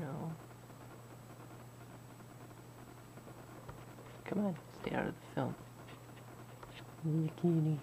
No. Come on, stay out of the film. Zucchini.